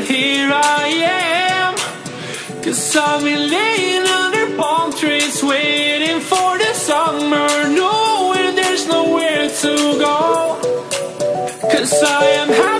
But here I am. Cause I've been laying under palm trees Waiting for the summer. Knowing there's nowhere to go. Cause I am happy.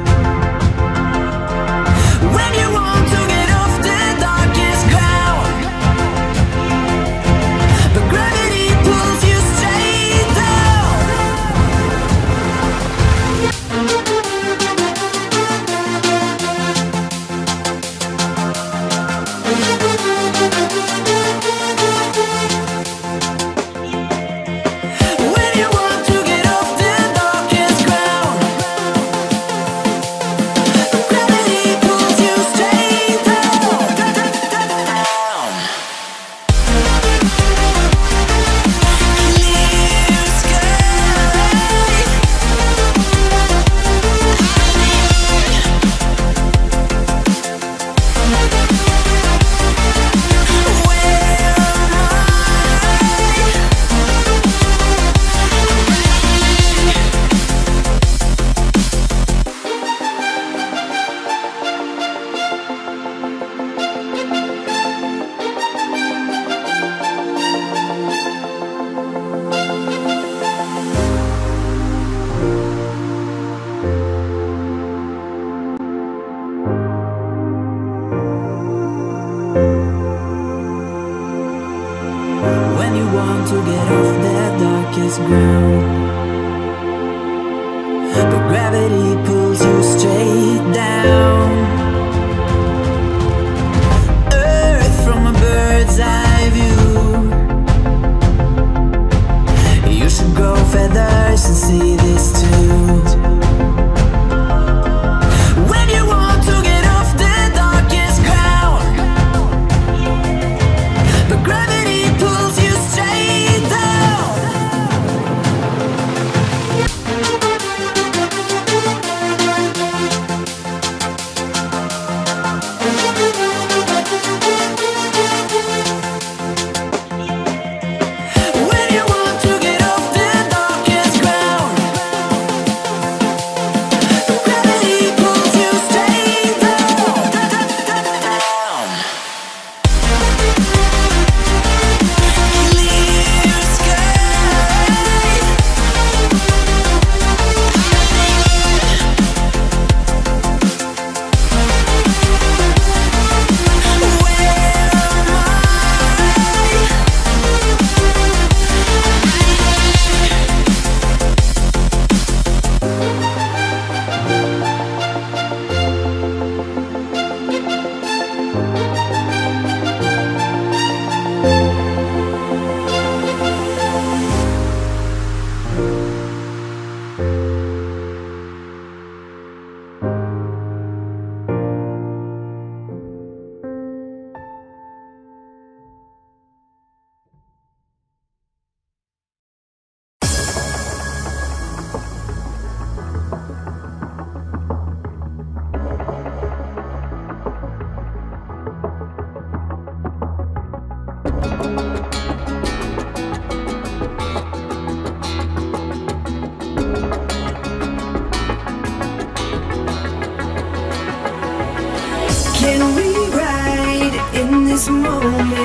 This moment?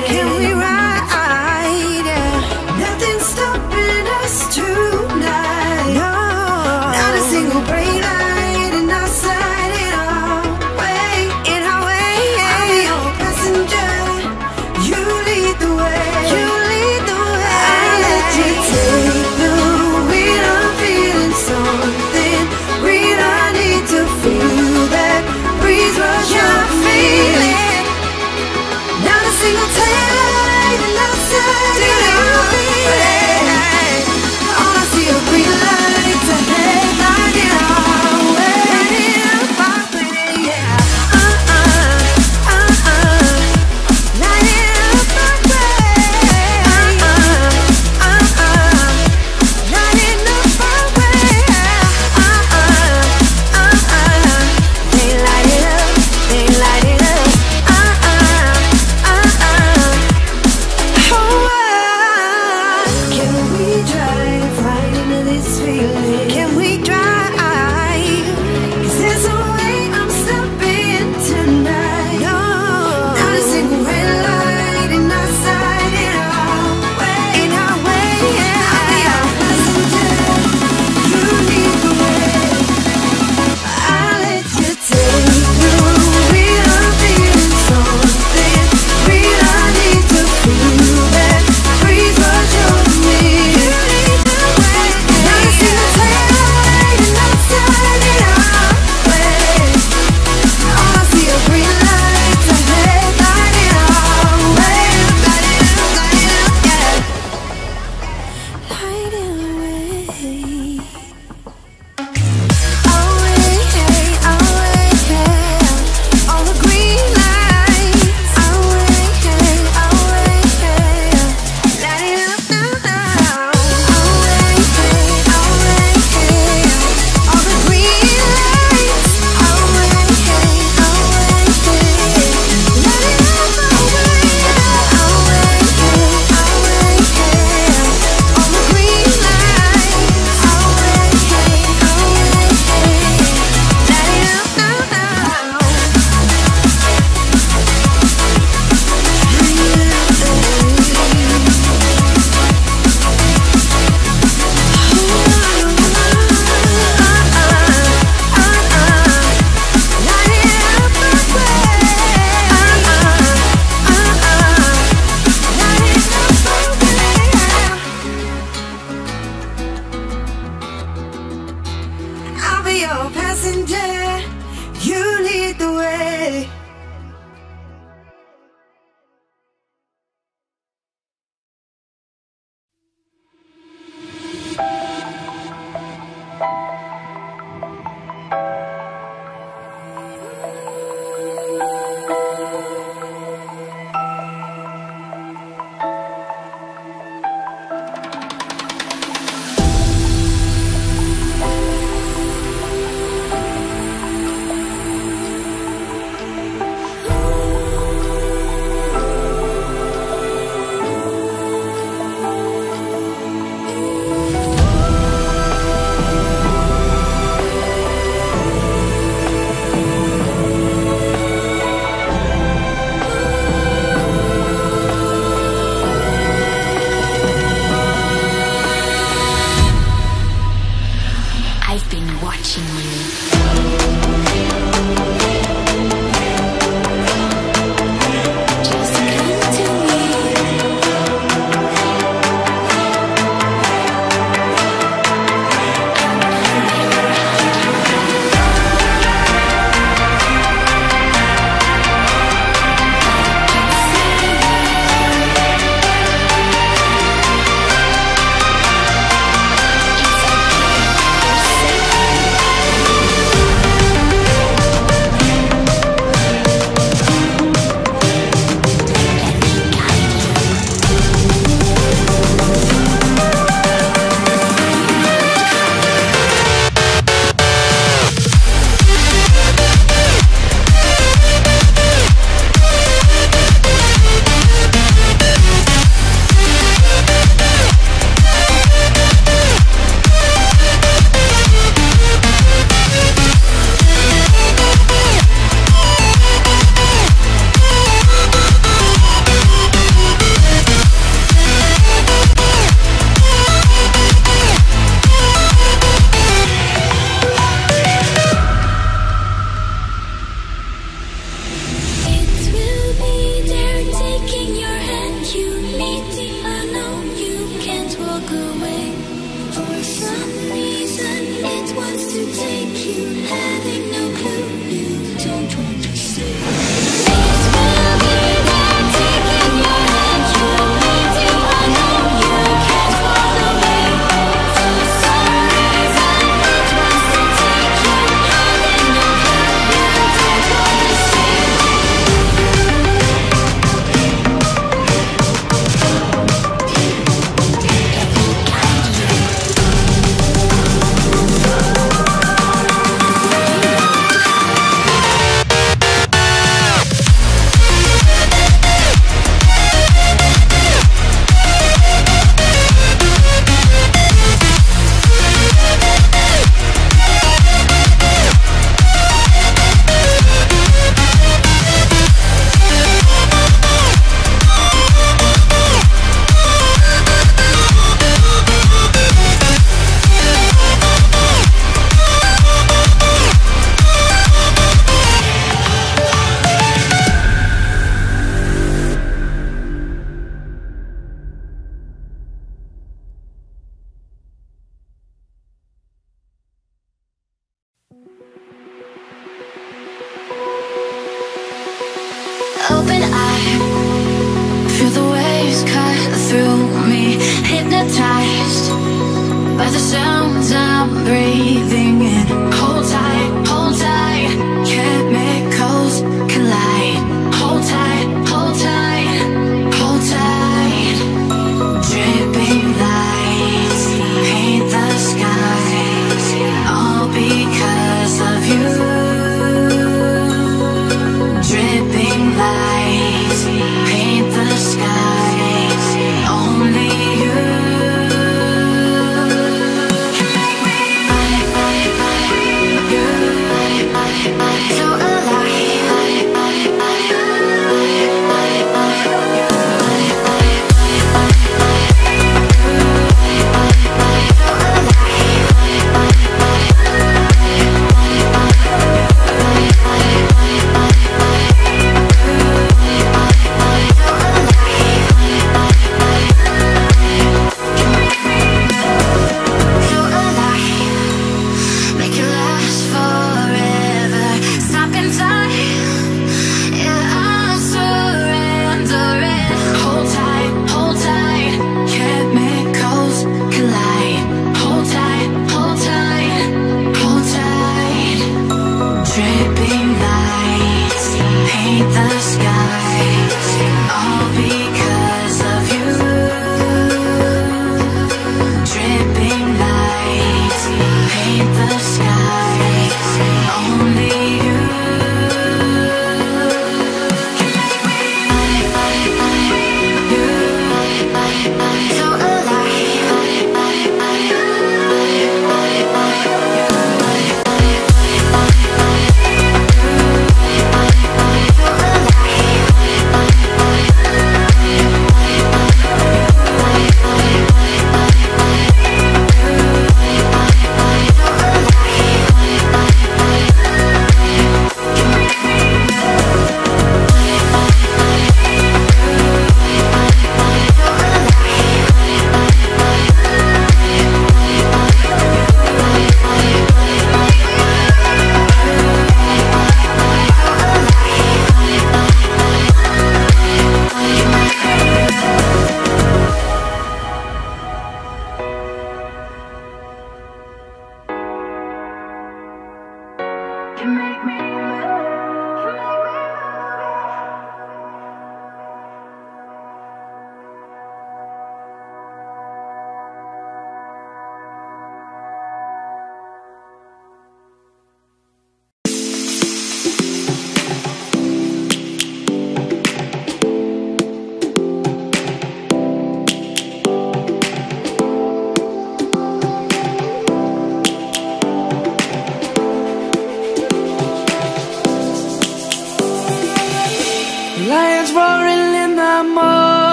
watching you.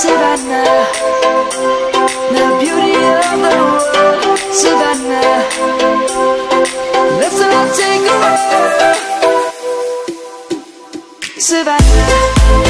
Savannah, the beauty of the world, will take a Savannah.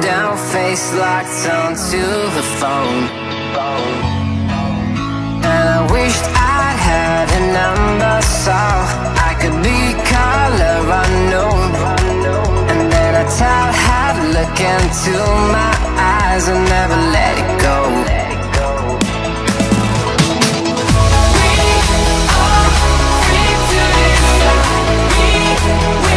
Down, face locked onto the phone. And I wished I'd had a number so I could be color unknown. And then I tell her to look into my eyes and never let it go. We